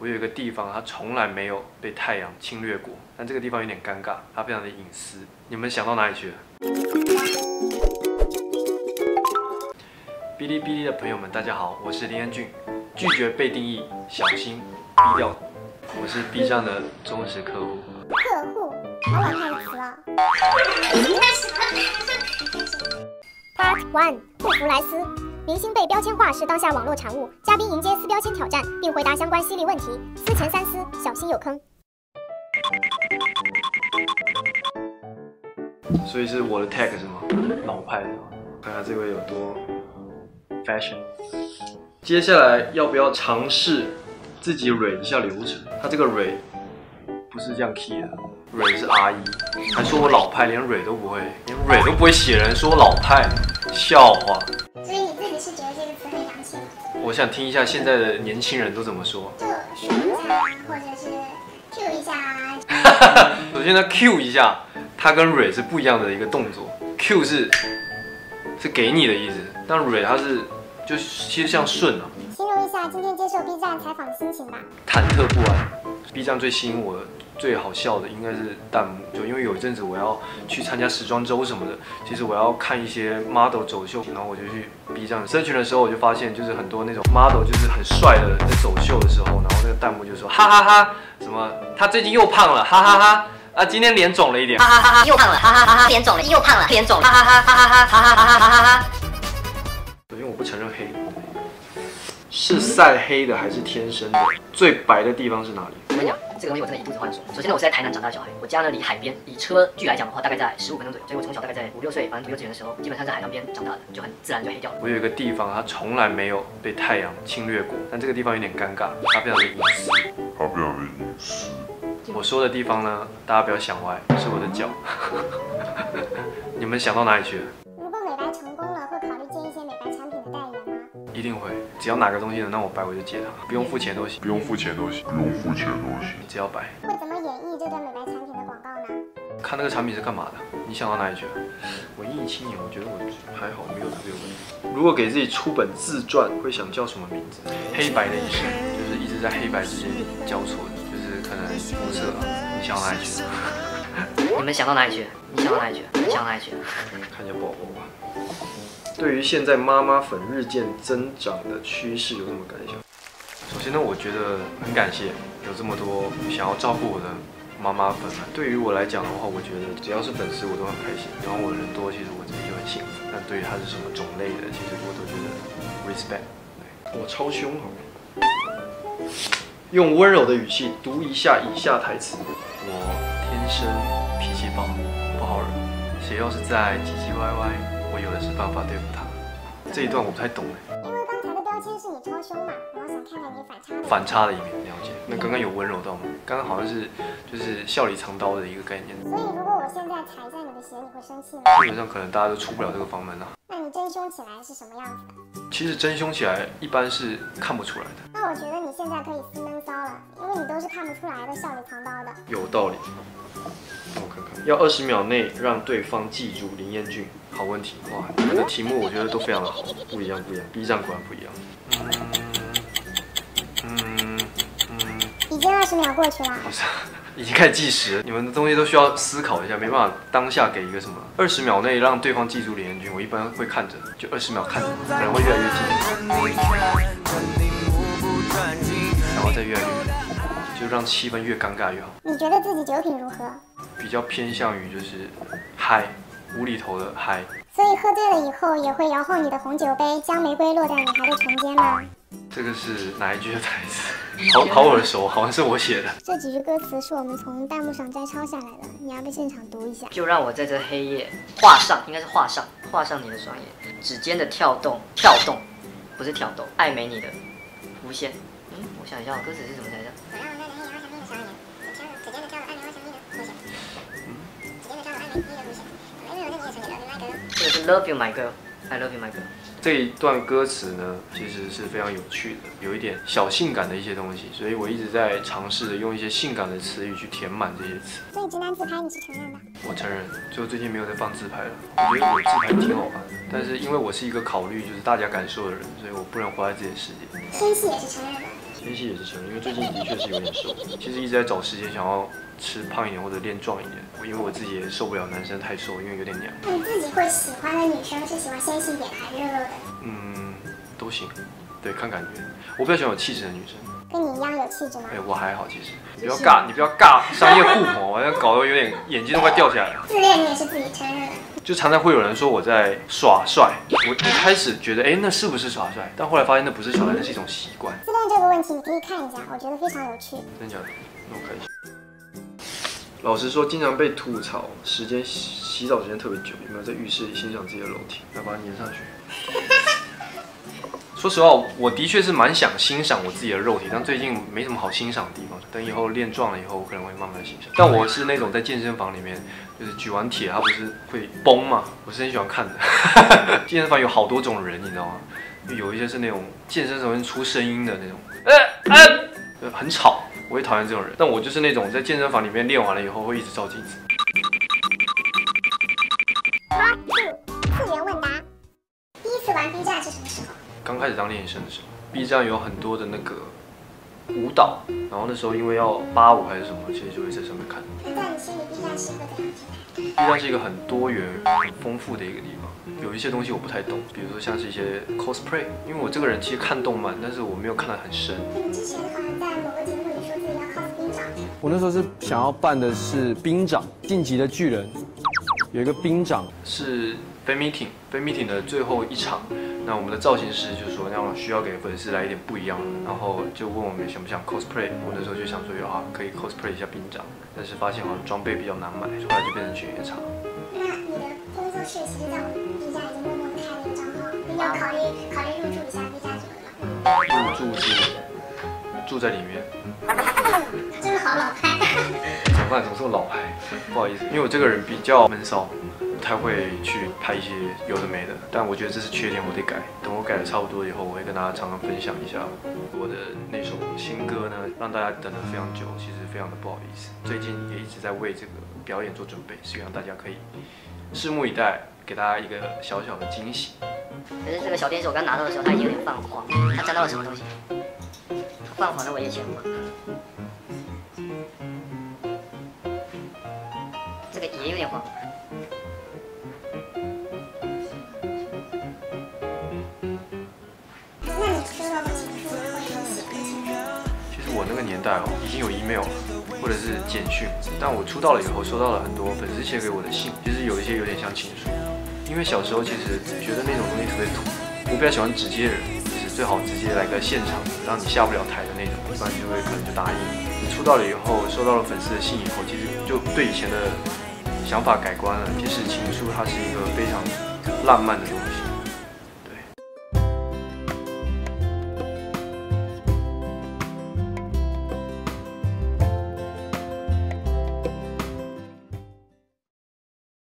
我有一个地方，它从来没有被太阳侵略过，但这个地方有点尴尬，它非常的隐私。你们想到哪里去了？哔哩哔哩的朋友们，大家好，我是林彦俊，拒绝被定义，小心低调。我是 B 站的忠实客户。客户，好老派的词了。Part One，不弗莱斯，明星被标签化是当下网络产物，嘉宾迎接撕标签挑战，并回答相关犀利问题，思前三思，小心有坑。所以是我的 tag 是吗？老派的？看看这位有多 fashion。接下来要不要尝试自己蕊一下流程？他这个蕊不是这样 key 的，蕊是 R 一，还说我老派，连蕊都不会，连蕊都不会写人，说我老派，笑话。我想听一下现在的年轻人都怎么说。或者是 Q 一下啊。首先呢，Q 一下，它跟蕊是不一样的一个动作。Q 是是给你的意思，但蕊它是就其实像顺啊，形容一下今天接受 B 站采访的心情吧。忐忑不安。B 站最吸引我的、最好笑的应该是弹幕，就因为有一阵子我要去参加时装周什么的，其实我要看一些 model 走秀，然后我就去 B 站社群的时候，我就发现就是很多那种 model 就是很帅的在走秀的时候，然后那个弹幕就说哈哈哈，什么他最近又胖了，哈哈哈。啊，今天脸肿了一点，哈哈哈哈，又胖了，哈哈哈哈，脸肿了，又胖了，脸肿了，哈哈哈哈哈哈哈哈哈哈哈哈。首先我不承认黑，是晒黑的还是天生的？最白的地方是哪里？我跟你讲，这个东西我真的一肚子话要说。首先呢，我是在台南长大的小孩，我家呢离海边，以车距来讲的话，大概在十五分钟左右。所以我从小大概在五六岁，反正读幼稚园的时候，基本上在海滩边长大的，就很自然就黑掉了。我有一个地方，它从来没有被太阳侵略过，但这个地方有点尴尬，它非常的隐私。它非常的隐私。我说的地方呢，大家不要想歪，是我的脚。你们想到哪里去了？一定会，只要哪个东西能让我白，我就接它，不用付钱都行，不用付钱都行，不用付钱都行。只要白。会怎么演绎这段美白产品的广告呢？看那个产品是干嘛的？你想到哪里去了？文艺青年，我觉得我还好，没有特别问题。如果给自己出本自传，会想叫什么名字？黑白的一生，就是一直在黑白之间交错的，就是可能肤色。你想到哪里去了？你们想到哪里去了？你想到哪里去想到哪里去了？看一下宝宝吧。对于现在妈妈粉日渐增长的趋势有什么感想？首先呢，我觉得很感谢有这么多想要照顾我的妈妈粉们。对于我来讲的话，我觉得只要是粉丝，我都很开心。然后我人多，其实我自己就很幸福。但对于他是什么种类的，其实我都觉得 respect。我超凶好吗？用温柔的语气读一下以下台词：我天生脾气暴，不好惹。谁要是再唧唧歪歪，我有的是办法对付他。这一段我不太懂哎。因为刚才的标签是你超凶嘛，想看看你反差的。反差的一面，了解。那刚刚有温柔到吗？刚刚好像是就是笑里藏刀的一个概念。所以如果我现在踩一下你的鞋，你会生气吗？基本上可能大家都出不了这个房门啊。那你真凶起来是什么样子的？其实真凶起来一般是看不出来的。那我觉得你现在可以撕闷骚了，因为你都是看不出来的，笑里藏刀的。有道理。我看看，要二十秒内让对方记住林彦俊。好问题，哇，你们的题目我觉得都非常的好，不一样不一样，B 站果然不一样。嗯十秒过去了。好像，已经开始计时。你们的东西都需要思考一下，没办法当下给一个什么。二十秒内让对方记住李彦俊，我一般会看着，就二十秒看着，可能会越来越近，然后再越来越远，就让气氛越尴尬越好。你觉得自己酒品如何？比较偏向于就是嗨，无厘头的嗨。所以喝醉了以后也会摇晃你的红酒杯，将玫瑰落在女孩的唇间吗？这个是哪一句的台词？好好耳熟，好像是我写的。这几句歌词是我们从弹幕上摘抄下来的，你要不现场读一下？就让我在这黑夜画上，应该是画上，画上你的双眼，指尖的跳动，跳动，不是挑逗，爱美你的无限。嗯，我想一下，歌词是什么 Love You My Girl，I Love You My Girl。这一段歌词呢，其实是非常有趣的，有一点小性感的一些东西，所以我一直在尝试着用一些性感的词语去填满这些词。所以直男自拍你是承认的？我承认，就最近没有在放自拍了。我觉得我自拍挺好看的，但是因为我是一个考虑就是大家感受的人，所以我不能活在自己的世界。纤细也是承认的，纤细也是承认，因为最近的确是有点瘦，其实一直在找时间想要吃胖一点或者练壮一点。我因为我自己也受不了男生太瘦，因为有点娘。那你自己会喜欢的女生是喜欢纤细一点还是肉肉的？嗯，都行，对，看感觉。我比较喜欢有气质的女生。跟你一样有气质吗哎、？我还好，其实你不要尬，你不要尬商业互捧，好像搞得有点眼睛都快掉下来了。自恋你也是自己承认的。就常常会有人说我在耍帅，我一开始觉得哎、那是不是耍帅？但后来发现那不是耍帅，那是一种习惯。自恋这个问题你可以看一下，我觉得非常有趣。真的假的？那我看一下。老实说，经常被吐槽时间洗洗澡时间特别久，有没有在浴室里欣赏自己的肉体？来把它粘上去。说实话，我的确是蛮想欣赏我自己的肉体，但最近没什么好欣赏的地方。等以后练壮了以后，我可能会慢慢欣赏。但我是那种在健身房里面，就是举完铁它不是会崩嘛，我是很喜欢看的。健身房有好多种人，你知道吗？有一些是那种健身时候出声音的那种，呃呃，呃很吵，我也讨厌这种人。但我就是那种在健身房里面练完了以后会一直照镜子。问答。第一次玩 B 站是什么时候？刚开始当练习生的时候，B 站有很多的那个舞蹈，然后那时候因为要八舞还是什么，其实就会在上面看。那在你心里 B 站是一个怎样的？B 站是一个很多元、很丰富的一个地方，有一些东西我不太懂，比如说像是一些 cosplay，因为我这个人其实看动漫，但是我没有看得很深。那你之前好像在我那时候是想要办的是兵长晋级的巨人，有一个兵长，是 fan meeting fan meeting 的最后一场，那我们的造型师就说，那我需要给粉丝来一点不一样的，然后就问我们想不想 cosplay。我那时候就想说，有啊，可以 cosplay 一下兵长，但是发现好像装备比较难买，后来就变成犬夜叉。那你的工作室其实在我们 B 站已经默默的开了一个账号，你有考虑考虑入驻一下 B 站什么的吗？入驻是住在里面，真的好老派。怎么办？怎么这么老派？不好意思，因为我这个人比较闷骚，不太会去拍一些有的没的。但我觉得这是缺点，我得改。等我改的差不多以后，我会跟大家常常分享一下我的那首新歌呢，让大家等了非常久，其实非常的不好意思。最近也一直在为这个表演做准备，希望大家可以拭目以待，给大家一个小小的惊喜。可是这个小天使我刚拿到的时候，它已经有点泛黄，它沾到了什么东西？泛黄的我也嫌黄。这个也有点黄。其实我那个年代哦，已经有 email，或者是简讯，但我出道了以后，收到了很多粉丝写给我的信，其实有一些有点像情书。因为小时候其实觉得那种东西特别土，我比较喜欢直接人，最好直接来个现场，让你下不了台的那种，一般就会可能就答应。你出道了以后，收到了粉丝的信以后，其实就对以前的想法改观了。其实情书它是一个非常浪漫的东西